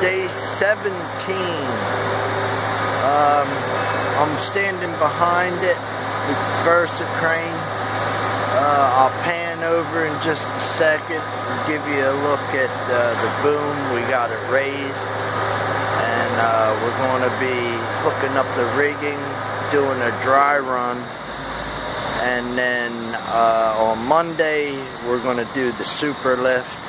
day 17. Um, I'm standing behind it, the Versa crane. Uh, I'll pan over in just a second and give you a look at uh, the boom. We got it raised and uh, we're going to be hooking up the rigging, doing a dry run and then uh, on Monday we're going to do the super lift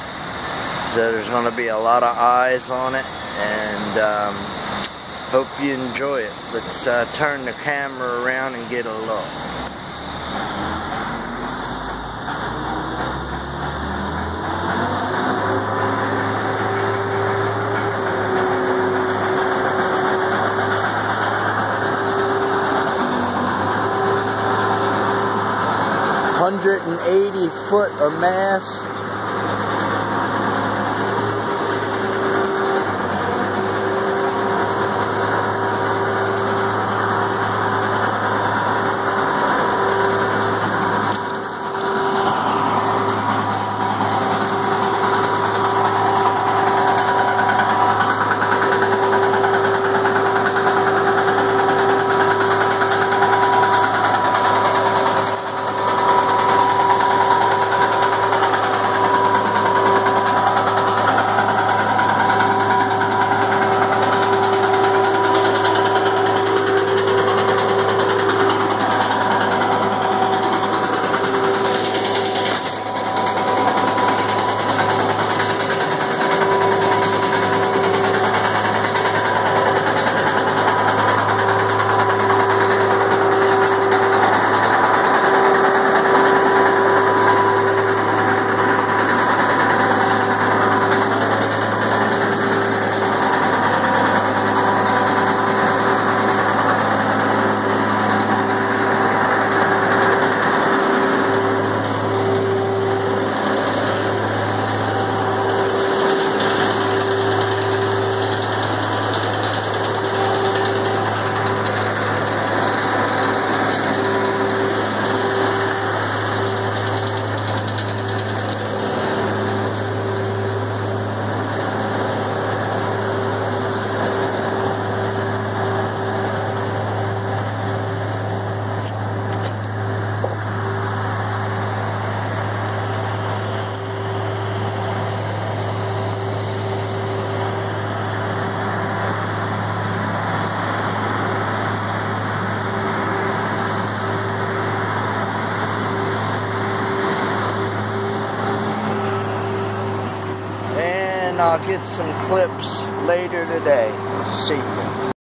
so there's going to be a lot of eyes on it and um, hope you enjoy it. Let's uh, turn the camera around and get a look. 180 foot of mast and I'll get some clips later today. See you.